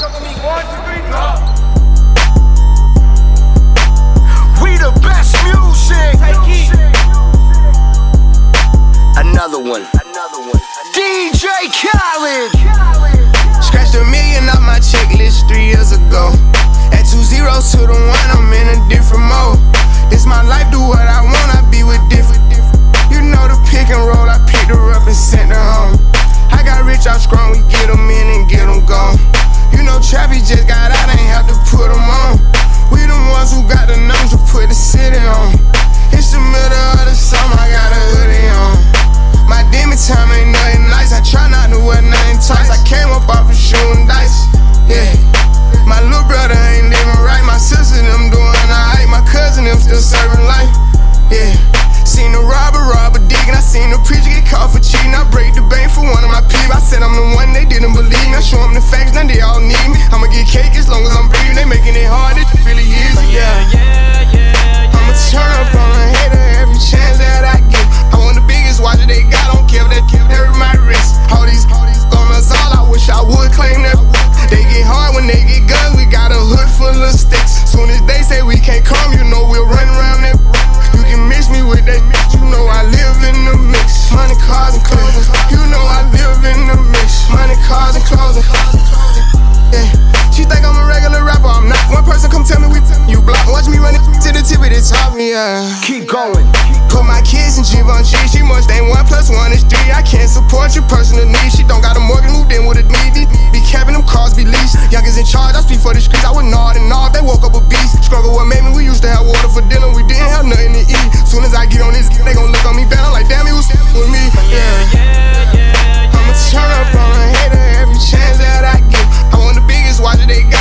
We the best music. Another one. Another one. DJ Khaled. Scratched a million off my on. It's the middle of the summer, I got a hoodie on. My demon time ain't nothing nice. I try not to wear nothing tight. I came up off of shooting dice. Yeah. My little brother ain't living right. My sister them doing alright. My cousin them still serving life. Yeah. Seen the robber rob a dig and I seen the preacher get caught for cheating. I break the bank for one of my people. I said I'm the one they didn't believe me. I show them the facts, now they all need yeah. Uh, Keep going. Put my kids in Givenchy, she must ain't one plus one is three. I can't support your personal needs. She don't got a mortgage, moved in with a needy. Be capping them cars, be leased. Youngest in charge, I speak for the streets. I would nod and nod, they woke up a beast. Struggle what made me, we used to have water for dinner, we didn't have nothing to eat. Soon as I get on this, they gon' look on me bad. I'm like, damn, he was with me. Yeah. I'ma turn up on a hater every chance that I get. I want the biggest watch that they got,